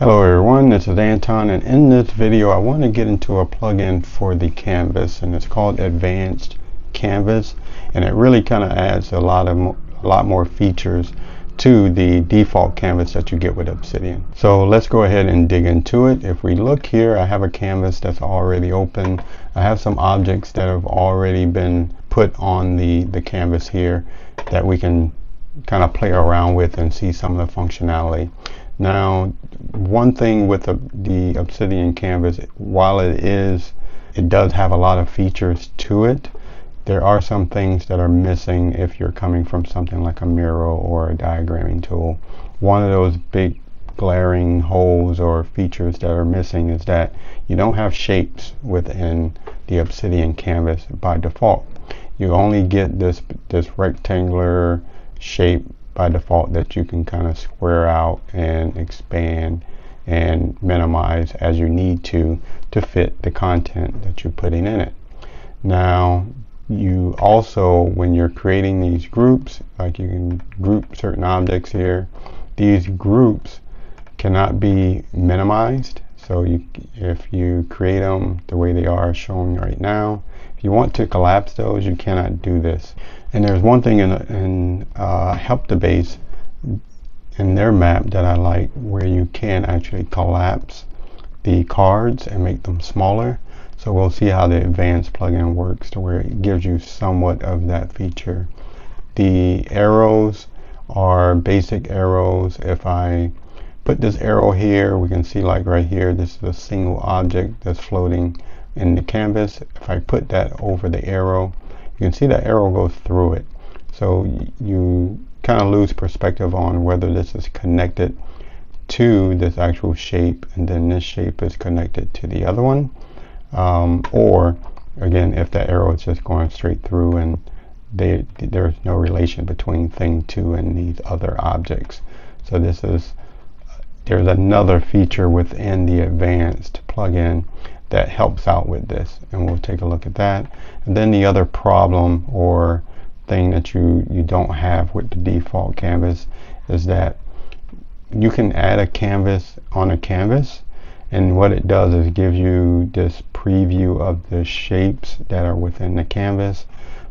Hello everyone, this is Antone and in this video I want to get into a plugin for the canvas and it's called Advanced Canvas and it really kind of adds a lot of a lot more features to the default canvas that you get with Obsidian. So let's go ahead and dig into it. If we look here, I have a canvas that's already open. I have some objects that have already been put on the, the canvas here that we can kind of play around with and see some of the functionality. Now, one thing with the, the Obsidian canvas, while it is, it does have a lot of features to it, there are some things that are missing if you're coming from something like a Miro or a diagramming tool. One of those big glaring holes or features that are missing is that you don't have shapes within the Obsidian canvas by default. You only get this this rectangular shape by default that you can kind of square out and expand and minimize as you need to to fit the content that you're putting in it. Now, you also, when you're creating these groups, like you can group certain objects here, these groups cannot be minimized. So you, if you create them the way they are shown right now, if you want to collapse those, you cannot do this. And there's one thing in, in uh, Heptabase in their map that I like where you can actually collapse the cards and make them smaller. So we'll see how the advanced plugin works to where it gives you somewhat of that feature. The arrows are basic arrows. If I put this arrow here, we can see like right here, this is a single object that's floating in the canvas. If I put that over the arrow, you can see that arrow goes through it. So you kind of lose perspective on whether this is connected to this actual shape and then this shape is connected to the other one. Um, or again, if that arrow is just going straight through and they, there's no relation between thing two and these other objects. So this is, there's another feature within the advanced plugin that helps out with this and we'll take a look at that. And then the other problem or thing that you you don't have with the default canvas is that you can add a canvas on a canvas and what it does is give you this preview of the shapes that are within the canvas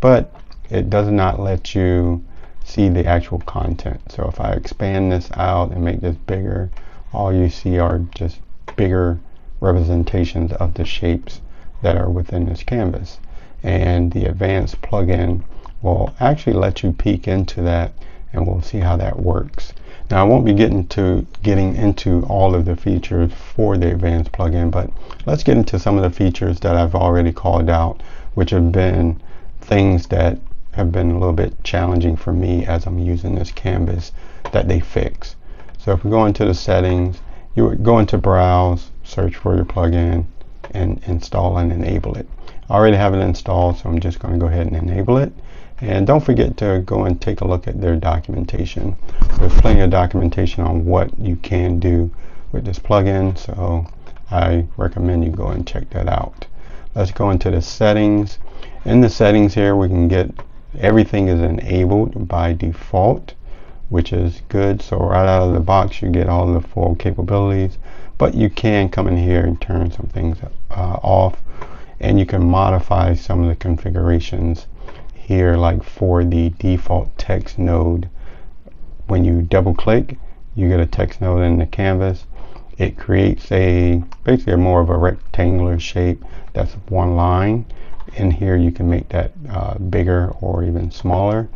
but it does not let you see the actual content so if I expand this out and make this bigger all you see are just bigger representations of the shapes that are within this canvas. And the advanced plugin will actually let you peek into that and we'll see how that works. Now I won't be getting to getting into all of the features for the advanced plugin, but let's get into some of the features that I've already called out, which have been things that have been a little bit challenging for me as I'm using this canvas that they fix. So if we go into the settings, you would go into browse, search for your plugin, and install and enable it. I already have it installed, so I'm just going to go ahead and enable it. And don't forget to go and take a look at their documentation. There's plenty of documentation on what you can do with this plugin, so I recommend you go and check that out. Let's go into the settings. In the settings here, we can get everything is enabled by default which is good. So right out of the box, you get all the full capabilities, but you can come in here and turn some things uh, off. And you can modify some of the configurations here like for the default text node. When you double click you get a text node in the canvas. It creates a basically more of a rectangular shape. That's one line in here you can make that uh, bigger or even smaller.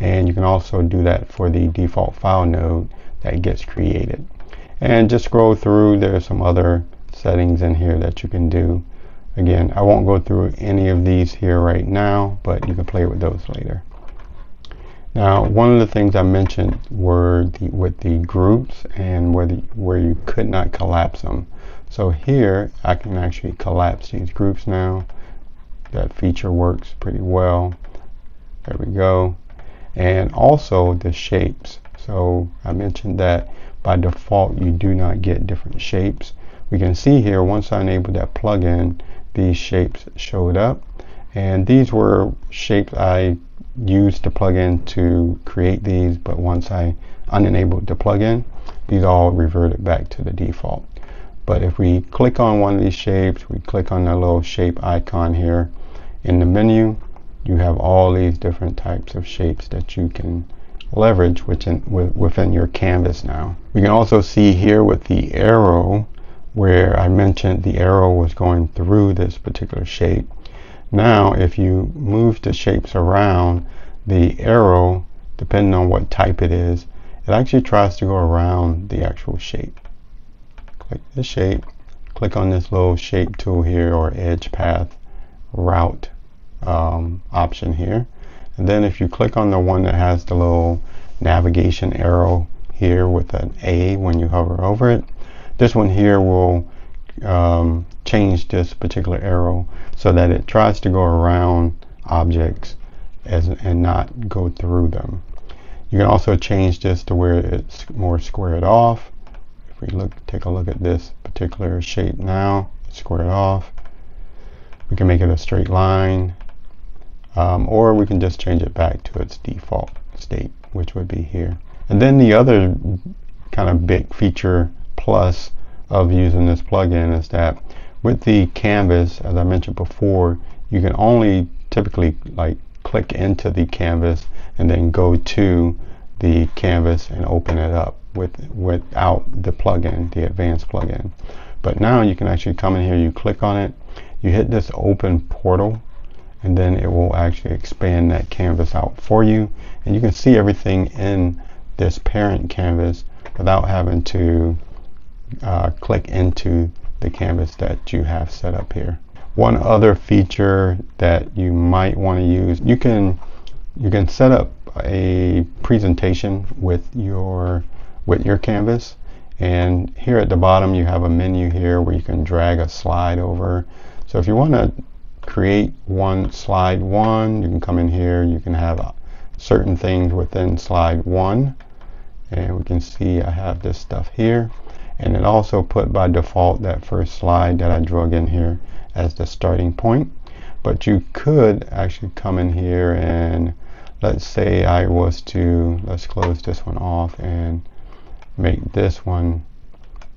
And you can also do that for the default file node that gets created. And just scroll through. There's some other settings in here that you can do. Again I won't go through any of these here right now but you can play with those later. Now one of the things I mentioned were the, with the groups and where, the, where you could not collapse them. So here I can actually collapse these groups now that feature works pretty well there we go and also the shapes. So I mentioned that by default you do not get different shapes. We can see here once I enabled that plugin these shapes showed up and these were shapes I used the plugin to create these but once I unenabled the plugin these all reverted back to the default. But if we click on one of these shapes, we click on the little shape icon here in the menu, you have all these different types of shapes that you can leverage within, within your canvas now. We can also see here with the arrow where I mentioned the arrow was going through this particular shape. Now if you move the shapes around, the arrow, depending on what type it is, it actually tries to go around the actual shape click the shape, click on this little shape tool here or edge path route um, option here. And then if you click on the one that has the little navigation arrow here with an A when you hover over it, this one here will um, change this particular arrow so that it tries to go around objects as, and not go through them. You can also change this to where it's more squared off if we look, take a look at this particular shape now, square it off. We can make it a straight line, um, or we can just change it back to its default state, which would be here. And then the other kind of big feature plus of using this plugin is that with the canvas, as I mentioned before, you can only typically like click into the canvas and then go to the canvas and open it up with without the plugin, the advanced plugin. But now you can actually come in here, you click on it, you hit this open portal, and then it will actually expand that canvas out for you. And you can see everything in this parent canvas without having to uh, click into the canvas that you have set up here. One other feature that you might want to use, you can you can set up a presentation with your with your canvas. And here at the bottom, you have a menu here where you can drag a slide over. So if you want to create one slide one, you can come in here. You can have uh, certain things within slide one. And we can see I have this stuff here. And it also put by default that first slide that I drug in here as the starting point. But you could actually come in here and let's say I was to, let's close this one off and make this one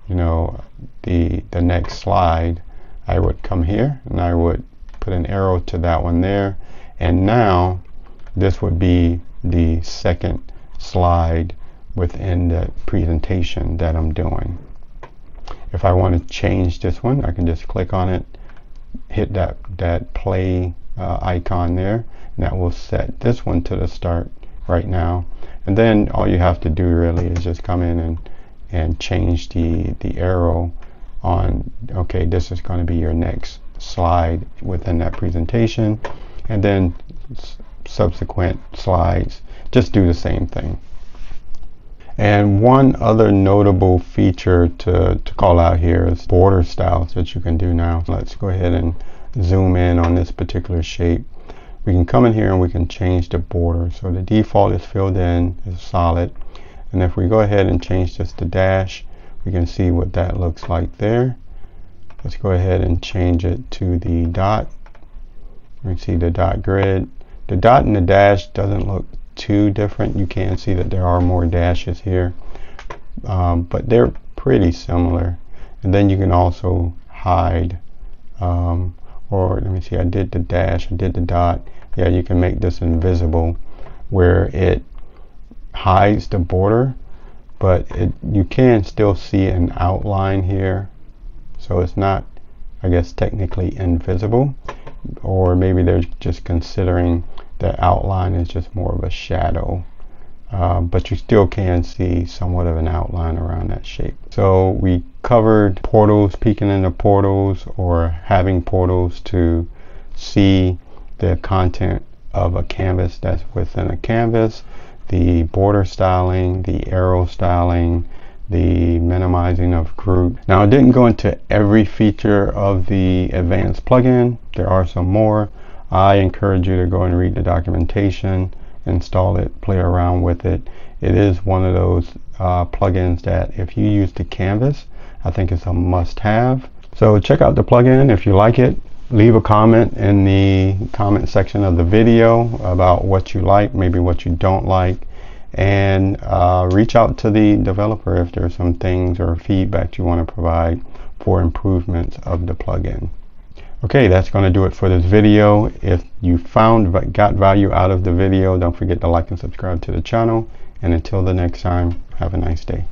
you know the the next slide I would come here and I would put an arrow to that one there. And now this would be the second slide within the presentation that I'm doing. If I want to change this one I can just click on it hit that that play uh, icon there and that will set this one to the start right now. And then all you have to do really is just come in and and change the the arrow on okay this is going to be your next slide within that presentation. And then subsequent slides just do the same thing. And one other notable feature to, to call out here is border styles that you can do now. Let's go ahead and zoom in on this particular shape we can come in here and we can change the border. So the default is filled in, is solid. And if we go ahead and change this to dash, we can see what that looks like there. Let's go ahead and change it to the dot. We see the dot grid. The dot and the dash doesn't look too different. You can see that there are more dashes here, um, but they're pretty similar. And then you can also hide, um, or let me see, I did the dash, I did the dot, yeah, you can make this invisible where it hides the border, but it, you can still see an outline here. So it's not, I guess, technically invisible. Or maybe they're just considering the outline is just more of a shadow. Uh, but you still can see somewhat of an outline around that shape. So we covered portals, peeking into portals, or having portals to see the content of a canvas that's within a canvas, the border styling, the arrow styling, the minimizing of group. Now I didn't go into every feature of the advanced plugin. There are some more. I encourage you to go and read the documentation, install it, play around with it. It is one of those uh, plugins that if you use the canvas, I think it's a must have. So check out the plugin if you like it leave a comment in the comment section of the video about what you like, maybe what you don't like, and uh, reach out to the developer if there's some things or feedback you want to provide for improvements of the plugin. Okay, that's going to do it for this video. If you found got value out of the video, don't forget to like and subscribe to the channel. And until the next time, have a nice day.